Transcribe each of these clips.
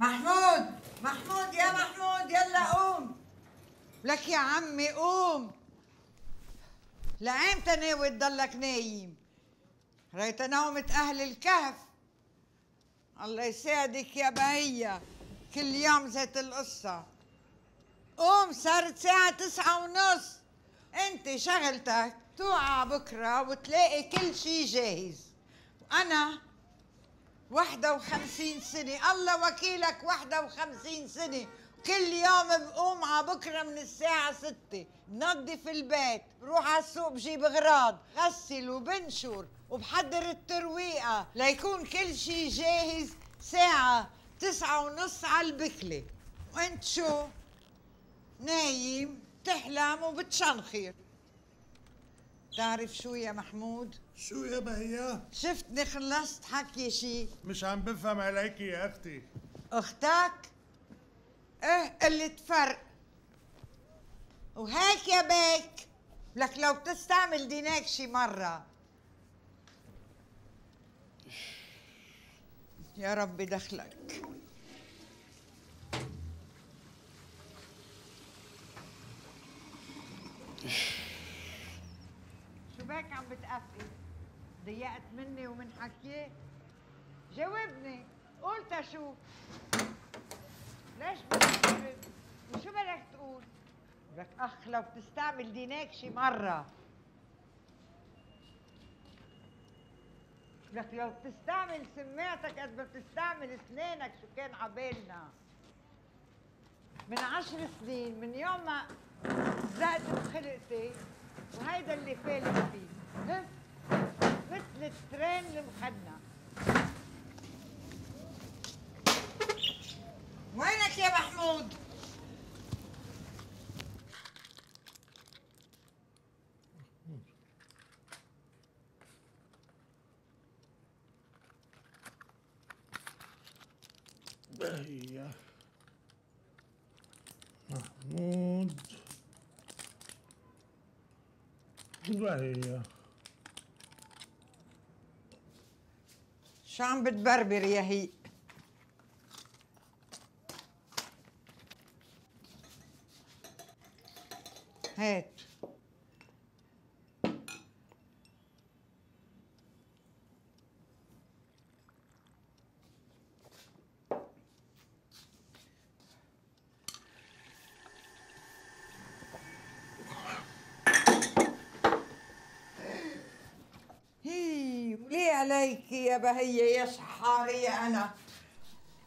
محمود محمود يا محمود يلا قوم. لك يا عمي قوم. لأيمتى ناوي تضلك نايم؟ ريت نومة أهل الكهف. الله يساعدك يا بهية. كل يوم زيت القصة. قوم صارت ساعة تسعة ونص. انت شغلتك توعى بكرة وتلاقي كل شي جاهز. وأنا واحدة وخمسين سنة. الله وكيلك واحدة وخمسين سنة. كل يوم بقوم على بكرة من الساعة ستة. بنظف البيت بروح على السوق بجيب غراض غسل وبنشر وبحضر الترويقة. ليكون كل شي جاهز ساعة تسعة ونص على البكلة. وأنت شو؟ نايم تحلم وبتشنخر. تعرف شو يا محمود؟ شو يا بهيا؟ شفتني خلصت حكي شي؟ مش عم بفهم عليكي يا أختي. أختك؟ إيه قلة فرق وهيك يا بيك لك لو تستعمل ديناك شي مرة. يا رب دخلك. شو بك عم بتقفي؟ ضيقت مني ومن حكيه؟ جاوبني قلت شو؟ ليش بتستغرب؟ وشو بدك تقول؟ لك أخ لو بتستعمل ديناك شي مرة لك لو بتستعمل سماعتك قد ما بتستعمل اسنانك شو كان عبالنا من عشر سنين من يوم ما زقت بخلقتي وهيدا اللي فالت فيه؟ مثل الترين المخنق وينك يا محمود؟ بهيا محمود. بهيا شو عم بتبربر يا هي؟ هات هي وليه عليك يا بهية يا شحارية أنا.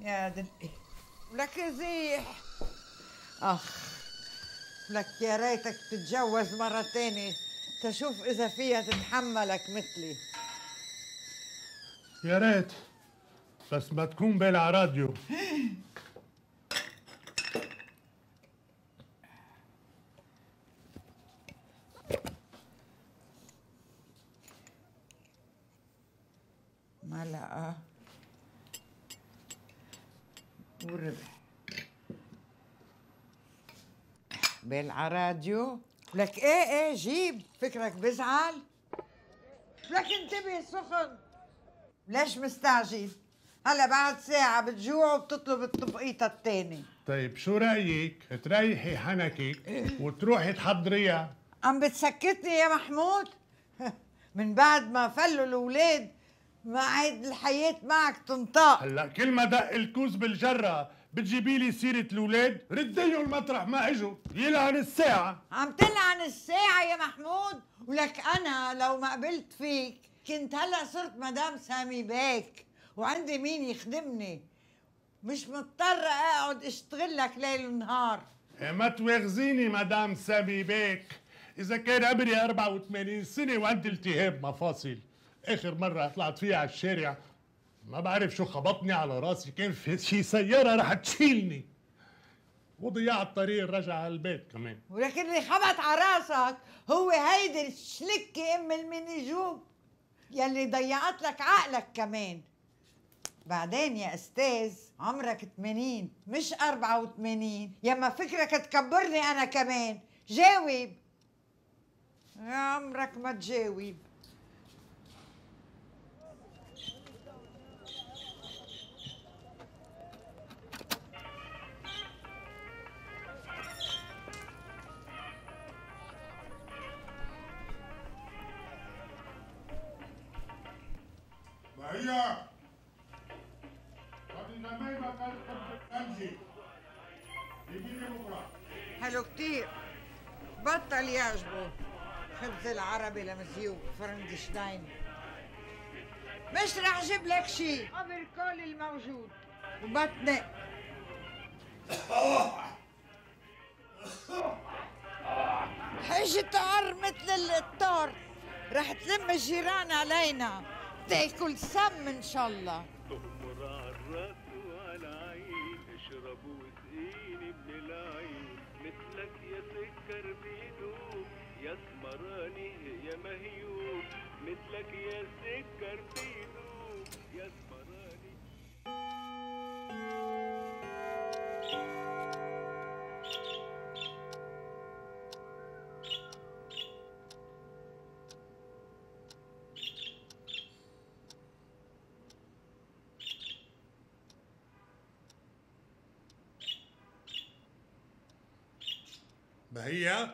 يا دنقي لك زيح. أخ لك يا ريتك تتجوز مرة تانية تشوف إذا فيها تتحملك مثلي. يا ريت بس ما تكون بلا راديو ملقى وربح بالعراديو. لك إيه إيه جيب. فكرك بزعل. لك انتبه سخن ليش مستعجل؟ هلا بعد ساعة بتجوع وبتطلب الطبقيطة التاني. طيب شو رأيك تريحي حنكك وتروحي تحضريها؟ عم بتسكتني يا محمود؟ من بعد ما فلوا الأولاد ما عاد الحياة معك تنطاق هلا كل ما دق الكوز بالجرة بتجيبي لي سيرة الأولاد رديهم مطرح ما إجوا. يلعن الساعة. عم تلعن الساعة يا محمود. ولك أنا لو ما قبلت فيك كنت هلا صرت مدام سامي بيك وعندي مين يخدمني. مش مضطرة أقعد أشتغل لك ليل ونهار إيه ما تواخذيني مدام سامي بيك إذا كان عمري 84 سنة وعندي التهاب مفاصل. آخر مرة طلعت فيها على الشارع ما بعرف شو خبطني على راسي كان في شي سيارة رح تشيلني. وضياع الطريق رجع على البيت. كمان ولكن اللي خبط على راسك هو هيدي الشلكة أم المنجوب يلي ضيعت لك عقلك كمان. بعدين يا أستاذ عمرك 80 مش 84 يما فكرك تكبرني أنا كمان. جاوب. يا عمرك ما تجاوب. هيا حلو كتير بطل يعجبه خبز العربي لمزيوق فرنكشتاين مش رح أجيب لك شي. قبل كل الموجود وبطني. حاجة تعر مثل القطار رح تلم الجيران علينا. تاكل سم إن شاء الله. تؤمر على الراس وعلى العين اشرب واسقيني من العين. مثلك يا سكر بيدوب يا سمراني يا مهيوب مثلك يا سكر بيدوب يا سمراني ما هي؟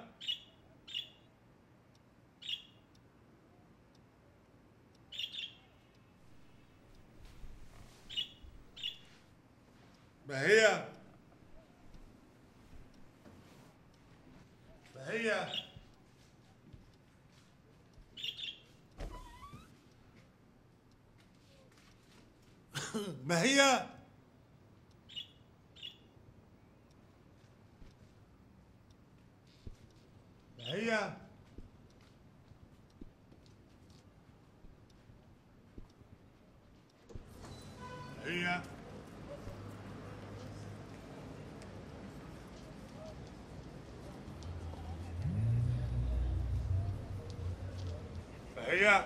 ما هي؟ ما هي؟ ما هي؟ kia Đây ạ Đây ạ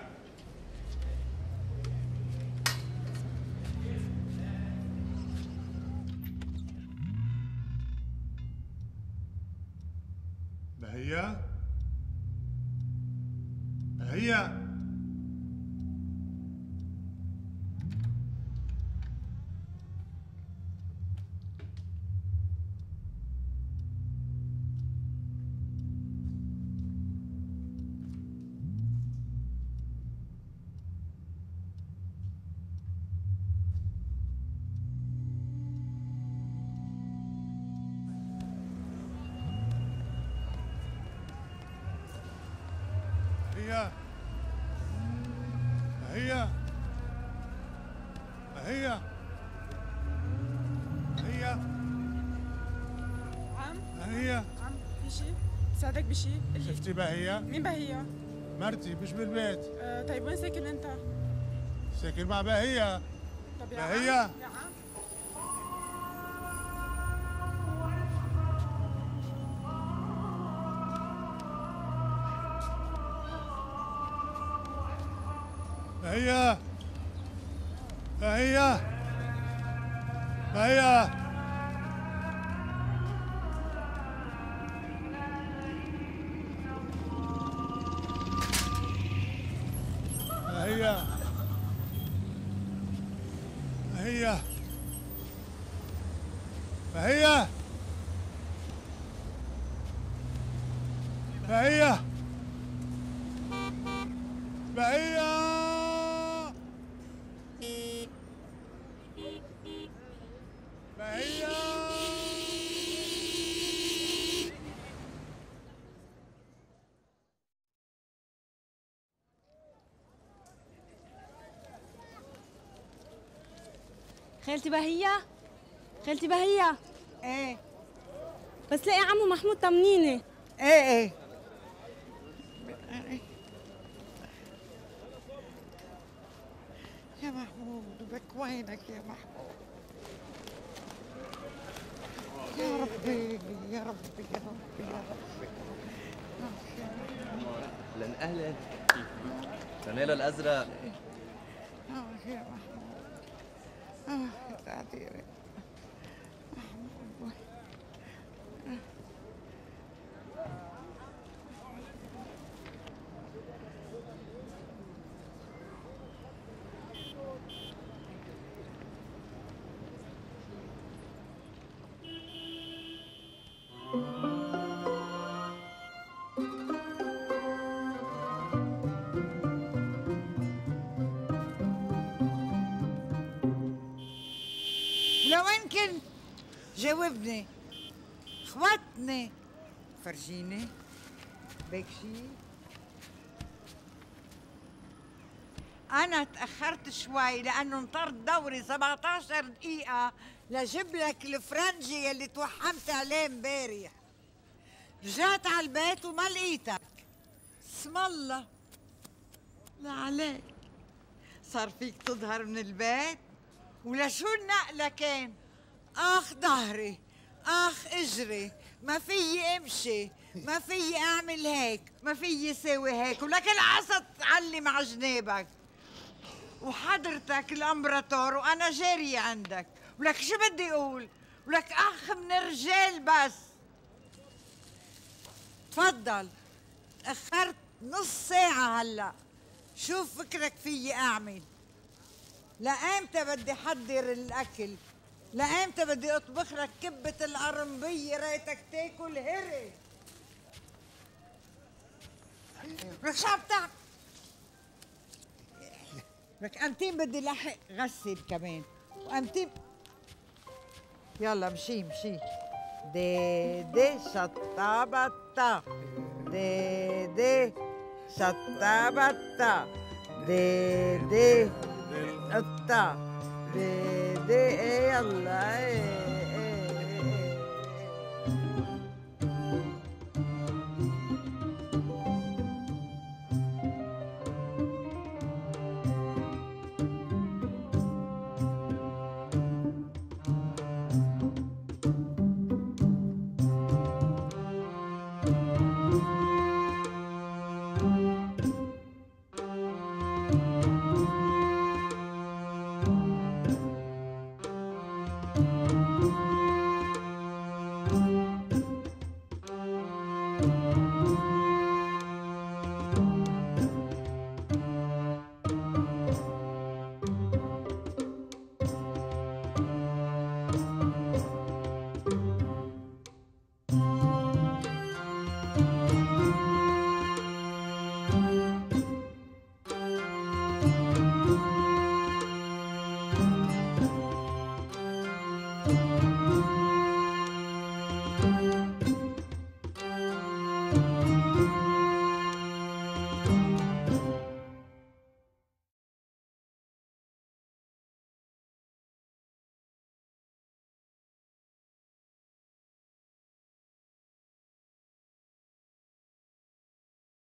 Đây ạ Sería شي؟ ساعدك بشي؟ قلي شفتي بهية مين بهية؟ مرتي مش بالبيت آه طيب وين ساكن انت؟ ساكن مع بهية طب يا بهية. يا عم بهية بهية بهية بهية بهية بهية خالتي بهية خالتي بهية إيه. بس لاقي عمو محمود طمنيني. إيه إيه. يا محمود بك وينك يا محمود؟ يا ربي يا ربي يا ربي يا ربي. آه، أهلا أهلا رنيلو الأزرق. آه يا محمود. آه يا تعذيري محمود. وين كنت جاوبني. اخواتني. فرجيني. بيك شي. أنا تأخرت شوي لأنه انطرت دوري 17 دقيقة. لجيب لك الفرنجي اللي توحمت عليه امبارح. رجعت على البيت وما لقيتك. اسم الله. لا عليك. صار فيك تظهر من البيت. ولشو النقلة كان؟ آخ ظهري آخ إجري ما فيي أمشي ما فيي أعمل هيك ما فيي ساوي هيك ولك العصا تعلم على جنابك. وحضرتك الأمبراطور وأنا جارية عندك. ولك شو بدي أقول؟ ولك أخ من الرجال بس. تفضل. تأخرت نص ساعة هلأ. شو فكرك فيي أعمل؟ لأمتى بدي حضر الأكل؟ لأمتى بدي أطبخ لك كبة القرنبية ريتك تاكل هري. تعمل؟ لك أمتين بدي لحق غسل كمان. وأمتين يلا مشي مشي. دي دي شطابطة دي دي شطابطة دي دي. قطة دي دي إيه يلا إيه